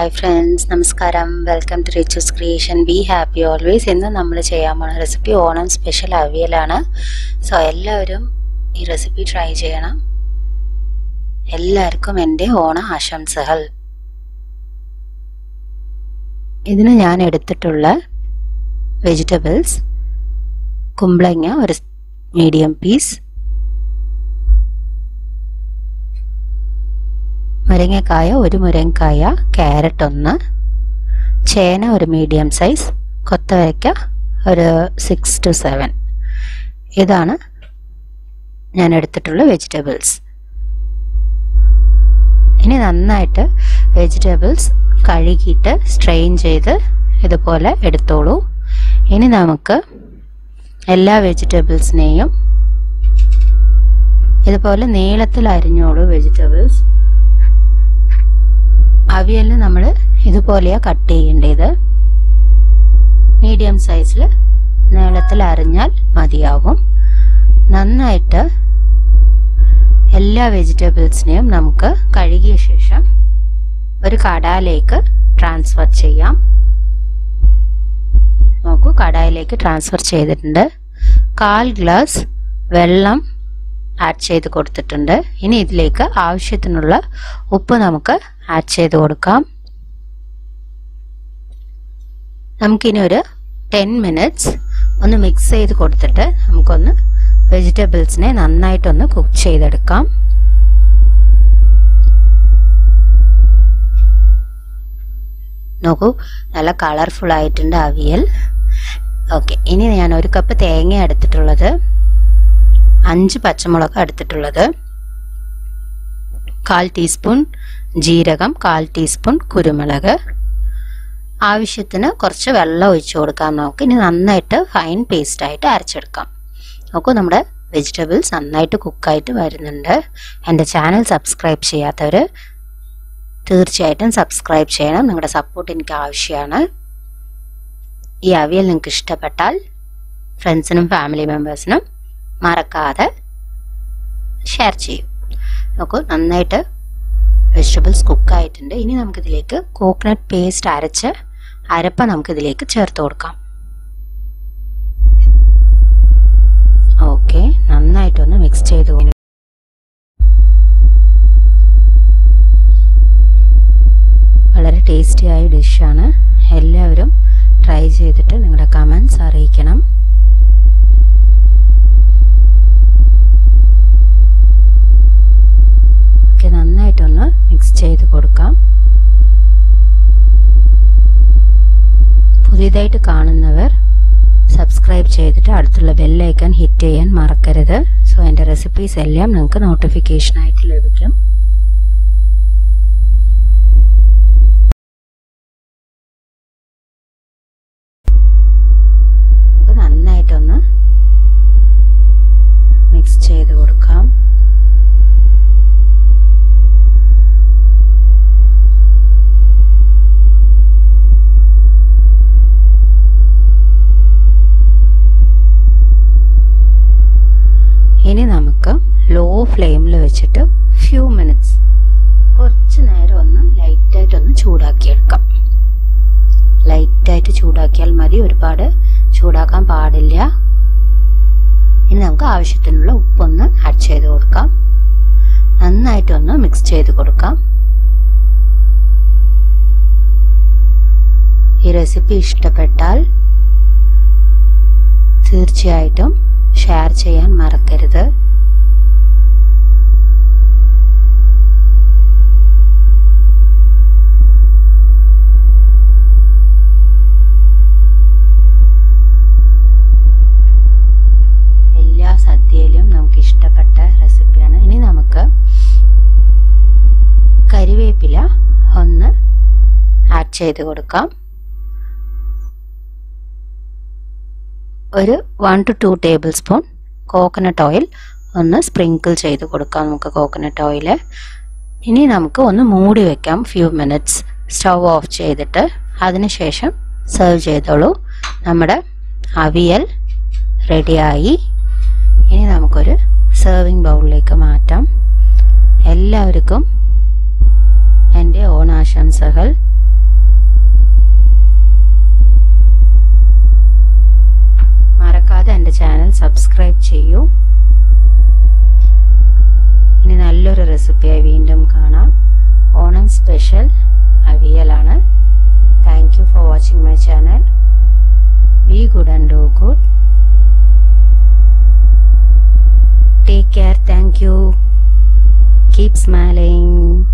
Hi friends നമസ്കാരം. Welcome to riches creation be happy always ഇന്ന് നമ്മൾ ചെയ്യാൻ പോകുന്ന റെസിപ്പി ഓണം സ്പെഷ്യൽ അവിയലാണ്. സോ എല്ലാവരും ഈ റെസിപ്പി ട്രൈ ചെയ്യണം. എല്ലാവർക്കും എന്റെ ഓണ ആശംസകൾ. ഇതിന് ഞാൻ എടുത്തിട്ടുള്ള വെജിറ്റബിൾസ് കുമ്പളങ്ങ ഒരു മീഡിയം പീസ് മുരിങ്ങക്കായ ഒരു മുരിങ്ങക്കായ ക്യാരറ്റ് ഒന്ന് ചേന ഒരു മീഡിയം സൈസ് കൊത്തവരയ്ക്ക ഒരു സിക്സ് ടു സെവൻ ഇതാണ് ഞാൻ എടുത്തിട്ടുള്ള വെജിറ്റബിൾസ് ഇനി നന്നായിട്ട് വെജിറ്റബിൾസ് കഴുകിയിട്ട് സ്ട്രെയിൻ ചെയ്ത് ഇതുപോലെ എടുത്തോളൂ. ഇനി നമുക്ക് എല്ലാ വെജിറ്റബിൾസിനെയും ഇതുപോലെ നീളത്തിൽ അരിഞ്ഞോളൂ വെജിറ്റബിൾസ് അവിയലിന് നമ്മൾ ഇതുപോലെയാ കട്ട് ചെയ്യേണ്ടത്. മീഡിയം സൈസിൽ നീളത്തിൽ അരിഞ്ഞാൽ മതിയാവും. നന്നായിട്ട് എല്ലാ വെജിറ്റബിൾസിനെയും നമുക്ക് കഴുകിയ ശേഷം ഒരു കടയിലേക്ക് ട്രാൻസ്ഫർ ചെയ്യാം. നോക്കൂ കടയിലേക്ക് ട്രാൻസ്ഫർ ചെയ്തിട്ടുണ്ട്. കാൽ ഗ്ലാസ് വെള്ളം ആഡ് ചെയ്ത് കൊടുത്തിട്ടുണ്ട്. ഇനി ഇതിലേക്ക് ആവശ്യത്തിനുള്ള ഉപ്പ് നമുക്ക് ആഡ് ചെയ്ത് കൊടുക്കാം. നമുക്കിനി ഒരു ടെൻ മിനിറ്റ്സ് ഒന്ന് മിക്സ് ചെയ്ത് കൊടുത്തിട്ട് നമുക്കൊന്ന് വെജിറ്റബിൾസിനെ നന്നായിട്ടൊന്ന് കുക്ക് ചെയ്തെടുക്കാം. നോക്കൂ നല്ല കളർഫുൾ ആയിട്ടുണ്ട് അവിയൽ. ഓക്കെ ഇനി ഞാൻ ഒരു കപ്പ് തേങ്ങ എടുത്തിട്ടുള്ളത്. അഞ്ച് പച്ചമുളക് എടുത്തിട്ടുള്ളത്. കാൽ ടീസ്പൂൺ ജീരകം കാൽ ടീസ്പൂൺ കുരുമുളക്. ആവശ്യത്തിന് കുറച്ച് വെള്ളം ഒഴിച്ചു കൊടുക്കാം നമുക്ക്. ഇനി നന്നായിട്ട് ഫൈൻ പേസ്റ്റ് ആയിട്ട് അരച്ചെടുക്കാം. നോക്കൂ നമ്മുടെ വെജിറ്റബിൾസ് നന്നായിട്ട് കുക്കായിട്ട് വരുന്നുണ്ട്. എന്റെ ചാനൽ സബ്സ്ക്രൈബ് ചെയ്യാത്തവർ തീർച്ചയായിട്ടും സബ്സ്ക്രൈബ് ചെയ്യണം. നിങ്ങളുടെ സപ്പോർട്ട് എനിക്ക് ആവശ്യമാണ്. ഈ അവിയൽ നിങ്ങൾക്ക് ഇഷ്ടപ്പെട്ടാൽ ഫ്രണ്ട്സിനും ഫാമിലി മെമ്പേഴ്സിനും മറക്കാതെ ഷെയർ ചെയ്യും. നോക്കൂ നന്നായിട്ട് വെജിറ്റബിൾസ് കുക്കായിട്ടുണ്ട് ഇനി നമുക്കിതിലേക്ക് കോക്കനട്ട് പേസ്റ്റ് അരച്ച് അരപ്പ നമുക്കിതിലേക്ക് ചേർത്ത് കൊടുക്കാം. ഓക്കെ നന്നായിട്ടൊന്ന് മിക്സ് ചെയ്ത് വളരെ ടേസ്റ്റിയായ ഡിഷാണ് എല്ലാവരും ട്രൈ ചെയ്തിട്ട് നിങ്ങളുടെ കമൻസ് അറിയിക്കണം ഒക്കെ നന്നായിട്ടൊന്ന് മിക്സ് ചെയ്ത് കൊടുക്കാം പുതിയതായിട്ട് കാണുന്നവർ സബ്സ്ക്രൈബ് ചെയ്തിട്ട് അടുത്തുള്ള ബെല്ലൈക്കൺ ഹിറ്റ് ചെയ്യാൻ മറക്കരുത്. സോ എന്റെ റെസിപ്പീസ് എല്ലാം നിങ്ങൾക്ക് നോട്ടിഫിക്കേഷനായിട്ട് ലഭിക്കും. ഇനി നമുക്ക് ലോ ഫ്ലെയിമിൽ വെച്ചിട്ട് ഫ്യൂ മിനിറ്റ്സ് കുറച്ച് നേരം ഒന്ന് ലൈറ്റായിട്ടൊന്ന് ചൂടാക്കിയെടുക്കാം. ലൈറ്റായിട്ട് ചൂടാക്കിയാൽ മതി. ഒരുപാട് ചൂടാക്കാൻ പാടില്ല. ഇനി നമുക്ക് ആവശ്യത്തിനുള്ള ഉപ്പൊന്ന് ആഡ് ചെയ്ത് കൊടുക്കാം. നന്നായിട്ടൊന്ന് മിക്സ് ചെയ്ത് കൊടുക്കാം. ഈ റെസിപ്പി ഇഷ്ടപ്പെട്ടാൽ തീർച്ചയായിട്ടും ഷെയർ ചെയ്യാൻ മറക്കരുത്. എല്ലാ സദ്യയിലും നമുക്ക് ഇഷ്ടപ്പെട്ട റെസിപ്പിയാണ്. ഇനി നമുക്ക് കരിവേപ്പില ഒന്ന് ആഡ് ചെയ്ത് കൊടുക്കാം. ഒരു one two two tablespoon coconut oil ഒന്ന് സ്പ്രിങ്കിൾ ചെയ്ത് കൊടുക്കാം നമുക്ക് കോക്കനട്ട് ഓയിൽ ഇനി നമുക്ക് ഒന്ന് മൂടി വെക്കാം ഫ്യൂ മിനിറ്റ്സ് സ്റ്റവ് ഓഫ് ചെയ്തിട്ട് അതിനുശേഷം സെർവ് ചെയ്തോളൂ. നമ്മുടെ അവിയൽ റെഡിയായി ഇനി നമുക്കൊരു സെർവിങ് ബൗളിലേക്ക് മാറ്റാം. എല്ലാവർക്കും എന്റെ ഓണാശംസകൾ. സബ്സ്ക്രൈബ് ചെയ്യൂ. ഇനി നല്ലൊരു റെസിപ്പിയായി വീണ്ടും കാണാം. Onam special അവിയലാണ്. Thank you for watching my channel be good and do good take care thank you keep smiling